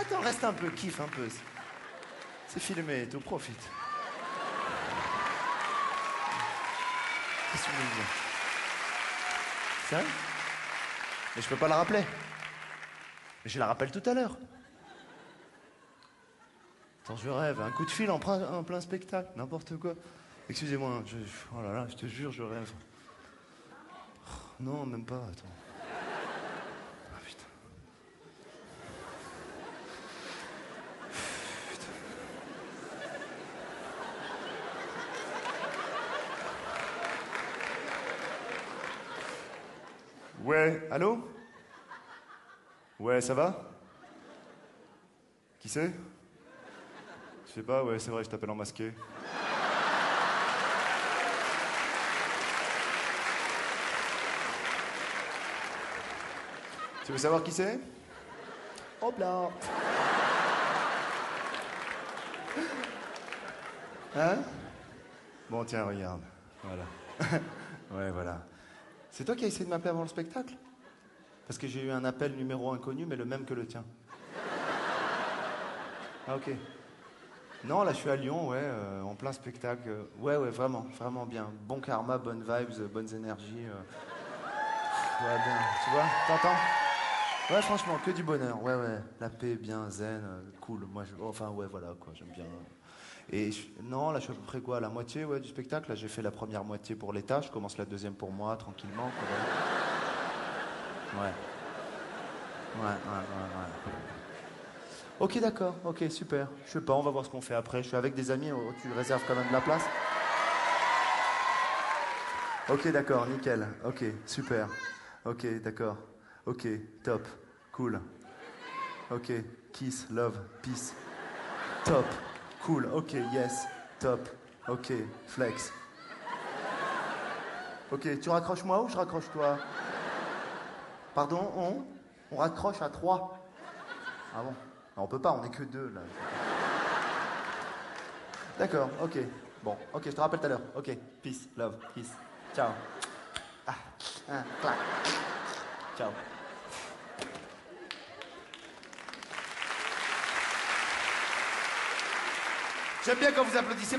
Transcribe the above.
Attends, reste un peu, kiffe un peu. C'est filmé, tout, profite. Qu'est-ce que veux me dire? Mais je peux pas la rappeler. Mais je la rappelle tout à l'heure. Attends, je rêve. Un coup de fil en, plein- en plein spectacle, n'importe quoi. Excusez-moi, je, oh là là, je te jure, je rêve. Oh, non, même pas, attends. Ouais, allô? Ouais, ça va? Qui c'est? Je sais pas, ouais, c'est vrai, je t'appelle en masqué. Tu veux savoir qui c'est? Hop là Hein? Bon, tiens, regarde. Voilà. ouais, voilà. C'est toi qui as essayé de m'appeler avant le spectacle? Parce que j'ai eu un appel numéro inconnu, mais le même que le tien. Ah, ok. Non, là, je suis à Lyon, ouais, euh, en plein spectacle. Euh, Ouais, ouais, vraiment, vraiment bien. Bon karma, bonnes vibes, euh, bonnes énergies. euh. Ouais, bien. Tu vois, t'entends? Ouais, franchement, que du bonheur. Ouais, ouais. La paix, bien, zen, euh, cool. Moi, enfin, ouais, voilà, quoi, j'aime bien. Et je- non, là, je suis à peu près quoi La moitié ouais, du spectacle. Là, j'ai fait la première moitié pour l'État. Je commence la deuxième pour moi, tranquillement. Ouais. Ouais, ouais, ouais, ouais. Ok, d'accord. Ok, super. Je sais pas, on va voir ce qu'on fait après. Je suis avec des amis. oh, tu réserves quand même de la place? Ok, d'accord, nickel. Ok, super. Ok, d'accord. Ok, top. Cool. Ok, kiss, love, peace. Top. Cool. Ok, yes. Top. Ok, flex. Ok, tu raccroches moi ou je raccroche toi? Pardon, on? Raccroche à trois. Ah bon? Non, On peut pas, on est que deux là. D'accord, ok. Bon, ok, je te rappelle tout à l'heure. Ok, peace, love, peace. Ciao. Ah, clac. Ciao. J'aime bien quand vous applaudissez.